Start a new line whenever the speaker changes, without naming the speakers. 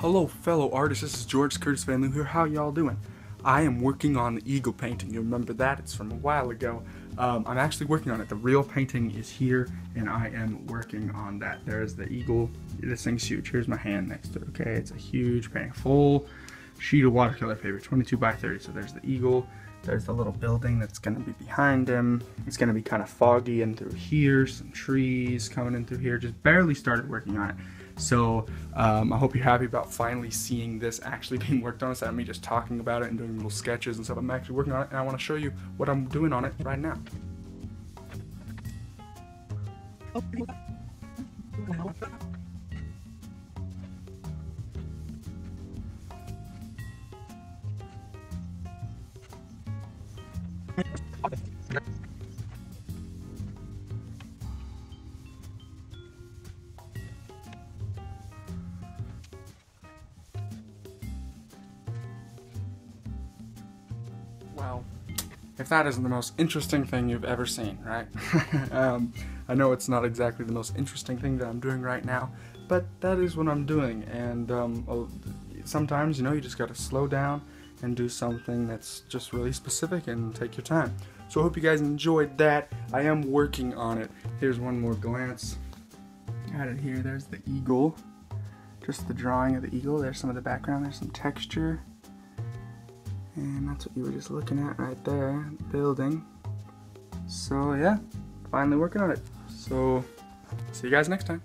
Hello, fellow artists. This is George Curtis Van Liew here. How y'all doing? I am working on the eagle painting. You remember that? It's from a while ago. Um, I'm actually working on it. The real painting is here, and I am working on that. There's the eagle. This thing's huge. Here's my hand next to it. Okay, it's a huge painting. Full sheet of watercolor paper, 22 by 30. So there's the eagle. There's the little building that's going to be behind him. It's going to be kind of foggy in through here. Some trees coming in through here. Just barely started working on it. So um, I hope you're happy about finally seeing this actually being worked on instead of me just talking about it and doing little sketches and stuff. I'm actually working on it and I want to show you what I'm doing on it right now. Well, if that isn't the most interesting thing you've ever seen, right? um, I know it's not exactly the most interesting thing that I'm doing right now, but that is what I'm doing. And um, sometimes, you know, you just gotta slow down and do something that's just really specific and take your time. So I hope you guys enjoyed that. I am working on it. Here's one more glance at it here. There's the eagle. Just the drawing of the eagle. There's some of the background. There's some texture. And that's what you were just looking at right there, building. So yeah, finally working on it. So see you guys next time.